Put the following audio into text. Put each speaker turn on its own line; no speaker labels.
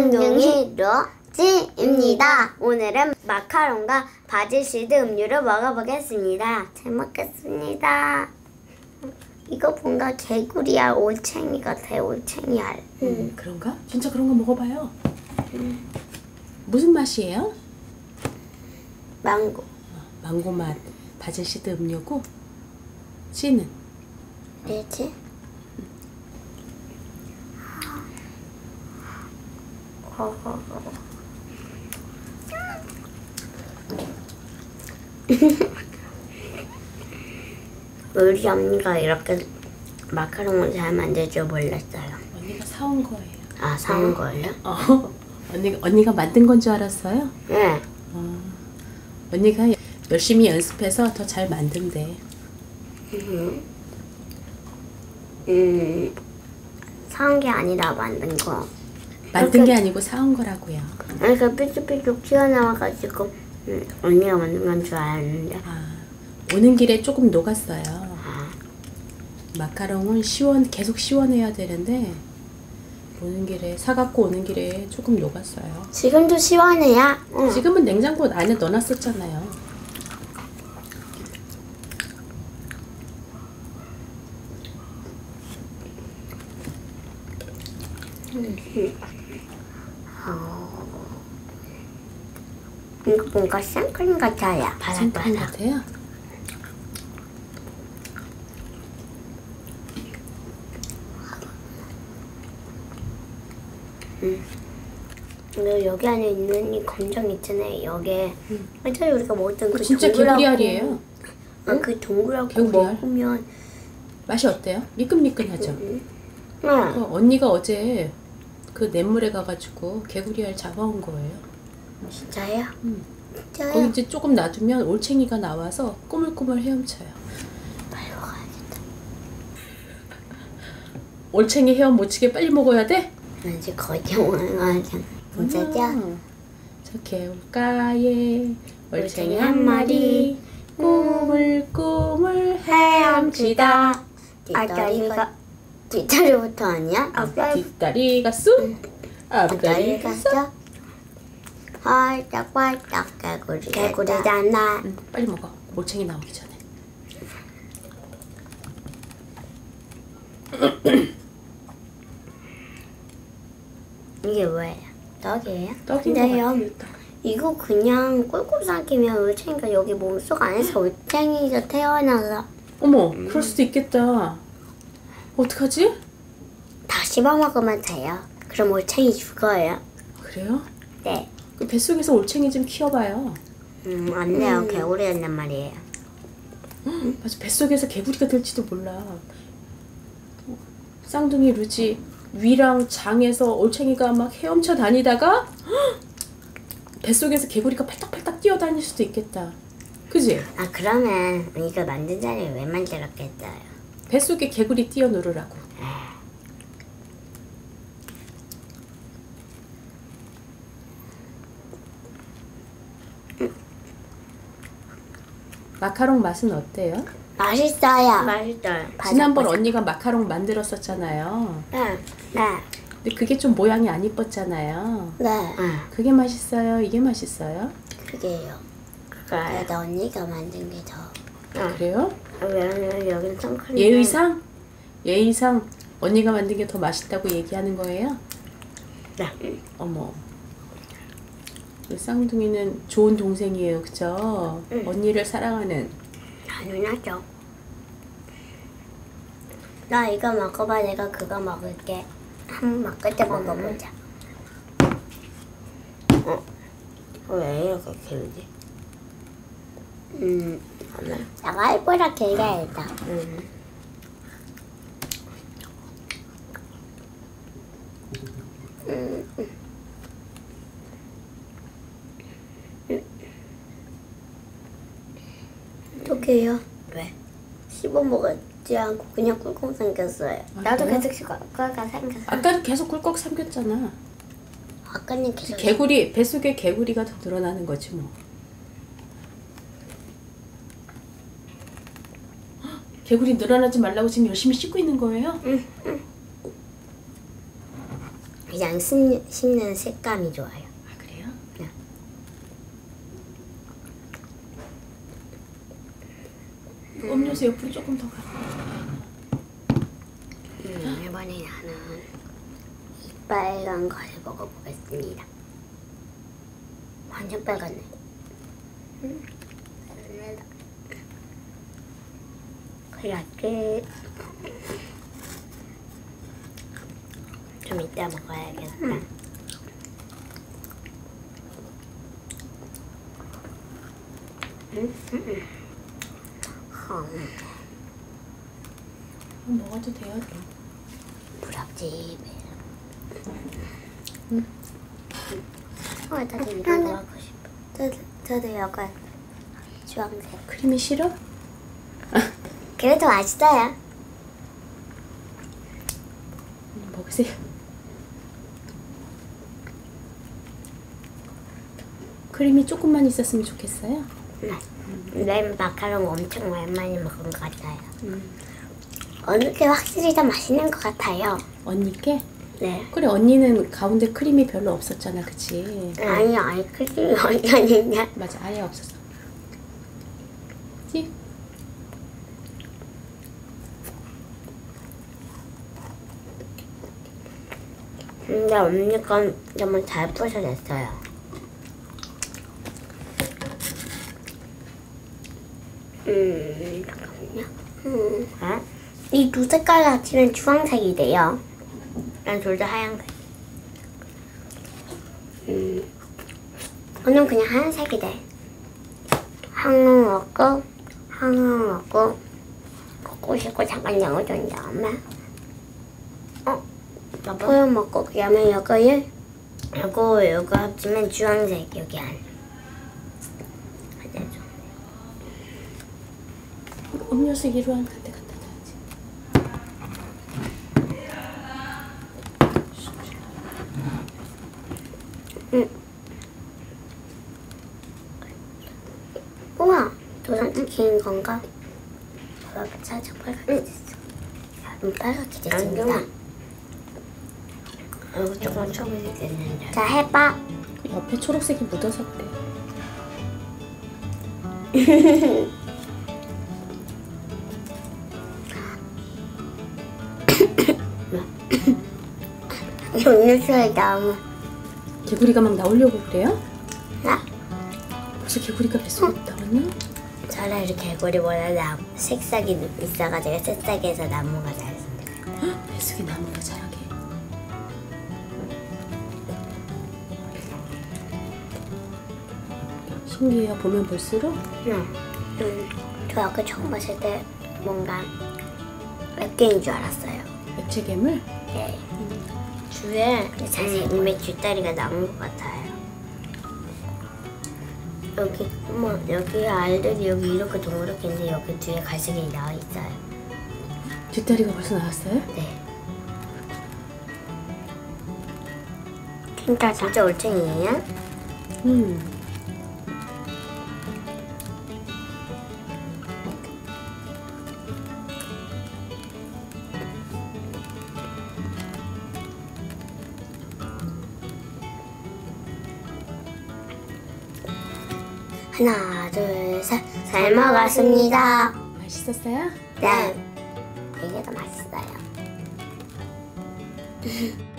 쌍둥이 로지입니다. 오늘은 마카롱과 바질시드 음료를 먹어보겠습니다. 잘 먹겠습니다. 이거 뭔가 개구리알 올챙이 같아요. 올챙이 알.
음, 그런가? 진짜 그런 거 먹어봐요. 무슨 맛이에요?
망고.
망고 맛, 바질 시드 음료고, 씨는
뭐지? 우리 언니가 이렇게 마카롱을 잘 만들 줄 몰랐어요.
언니가 사온 거예요.
아, 사온 거예요?
어, 언니가 언니가 만든 건 줄 알았어요.
네.
언니가 열심히 연습해서 더 잘 만든대.
음, 사온 게 아니라 만든 거.
만든 게 아니고 사온 거라고요.
아니, 그 삐죽삐죽 튀어나와가지고, 음, 언니가 만든 건 줄 알았는데.
아, 오는 길에 조금 녹았어요.
아,
마카롱은 시원 계속 시원해야 되는데 오는 길에 사갖고 오는 길에 조금 녹았어요.
지금도 시원해요? 응.
지금은 냉장고 안에 넣어놨었잖아요.
이거 뭔가 생크림 같아요. 바삭바삭.
같아요.
근데 여기 안에 있는 이 검정 있잖아요. 여기에 예전에 우리가 먹었던 그
진짜
동그랗고-
개구리알이에요.
아, 그 동그랗고
개구리알?
먹으면
맛이 어때요? 미끈미끈하죠?
응.
어, 언니가 어제 그 냇물에 가가지고 개구리알 잡아온 거예요.
진짜요?
음.
진짜요?
거기 이제 조금 놔두면 올챙이가 나와서 꼬물꼬물 헤엄쳐요.
빨리 먹어야겠다.
올챙이 헤엄 못 치게 빨리 먹어야 돼?
나 이제 거의. 진짜죠?
음. 저 개울가에 올챙이
한한
마리 꾸물꾸물 헤엄치다.
뒷다리가 뒷다리부터 아니야? 앞다리
뒷다리가 쑥
앞다리
앞다리가 쑥
갔어? 활짝 활짝 개구리 개구리잖아.
응, 빨리 먹어. 올챙이 나오기 전에.
이게 뭐예요? 떡이에요?
떡인
근데요,
것 같아요, 떡.
이거 그냥 꿀꿀 삼키면 올챙이가 여기 몸속 안에서 올챙이가 태어나서
어머, 그럴 수도 있겠다. 어떡하지?
다 씹어 먹으면 돼요. 그럼 올챙이 죽어요.
그래요?
네.
그 뱃속에서 올챙이 좀 키워봐요.
음, 안 돼요. 개구리였단 말이에요.
맞아, 뱃속에서 개구리가 될지도 몰라. 쌍둥이 루지 위랑 장에서 올챙이가 막 헤엄쳐 다니다가 뱃속에서 개구리가 팔딱팔딱 뛰어다닐 수도 있겠다. 그지?
아, 그러면 이거 만든 자리에 왜 만들었겠어요?
뱃속에 개구리 뛰어놀으라고. 마카롱 맛은 어때요?
맛있어요. 맛있어요.
지난번 언니가 마카롱 만들었었잖아요.
네. 네.
근데 그게 좀 모양이 안 이뻤잖아요.
네.
그게 맛있어요? 이게 맛있어요?
그게요. 그래도 언니가 만든 게 더.
그래요?
왜냐면 여기는 선크림.
예의상? 예의상 언니가 만든 게 더 맛있다고 얘기하는 거예요?
네.
어머. 그 쌍둥이는 좋은 동생이에요, 그죠?
응.
언니를 사랑하는.
당연하죠. 나 이거 먹어봐. 내가 그거 먹을게. 한번 먹을 때 먹어보자. 어? 왜 이렇게 길지? 음, 나가 일보다 길게 했다. 음. 어떡해요? 왜? 씹어 먹었지 않고 그냥 꿀꺽 생겼어요. 나도
그래요?
계속 꿀꺽 생겼어.
아까 계속 꿀꺽 삼켰잖아.
아까는 계속
개구리, 뱃속에 개구리가 더 늘어나는 거지 뭐. 개구리 늘어나지 말라고 지금 열심히 씻고 있는 거예요?
그냥 씹는, 씹는 색감이 좋아요.
아 그래요?
네.
음료수 옆으로 조금 더 가.
음, 이번에 나는 이 빨간 거를 먹어보겠습니다. 완전 빨갛네. 음, 빨갛다. 그렇게 좀 이따 먹어야겠다. 음, 음, 음. 음.
음, 먹어도 돼요.
부럽지.
응.
어, 나도 이거 먹고 싶어. 저도, 저도 약간 주황색.
크림이 싫어?
그래도 맛있어요.
음, 먹으세요. 크림이 조금만 있었으면 좋겠어요.
내 마카롱 엄청 오랜만에 먹은 것 같아요.
음.
어느 게 확실히 더 맛있는 것 같아요.
언니 께?
네.
그래 언니는 가운데 크림이 별로 없었잖아, 그치?
아니, 아이스크림이 완전히냐.
맞아, 아예 없었어. 그치?
근데 언니 건 너무 잘 부셔졌어요. 음, 잠깐만요. 음, 아? 이두 색깔 합치면 주황색이 돼요. 난 둘 다 하얀색. 음, 오늘 그냥 하얀색이 돼. 한국 먹고, 한국 먹고, 걷고 싶고 잠깐 영어 좀 어? 포요 먹고 그다음에 이거를 이거 이거 합치면 주황색 여기 안. 맞아요.
음료수 이루한 갖다 갖다 놔야지.
우와, 도장 찍힌 건가? 저렇게 살짝 빨갛게 됐어. 좀 빨갛게 됐습니다. 이거 조금 초록색 됐는데. 자, 해봐.
그 옆에 초록색이 그래.
음료수에 나오면
개구리가 막 나오려고 그래요?
나
벌써 개구리가 뱃속에 나왔나?
차라리 개구리보다 나 색상이 있어가지고 새싹에서 나무가 자랐습니다.
헉, 뱃속에 나무가 자라 신기해요. 보면 볼수록
응. 응. 저 아까 처음 봤을 때 뭔가 웹게임인 줄 알았어요.
액체 괴물.
예. 주에 자세히 이미 뒷다리가 나온 것 같아요. 여기 어머 여기 알들이 여기 이렇게 동그랗게 있는데 여기 뒤에 갈색이 나와 있어요.
뒷다리가 벌써 나왔어요?
네. 진짜 진짜 올챙이에요?
음.
하나 둘 셋 잘 먹었습니다.
맛있었어요?
네. 이게 더 맛있어요.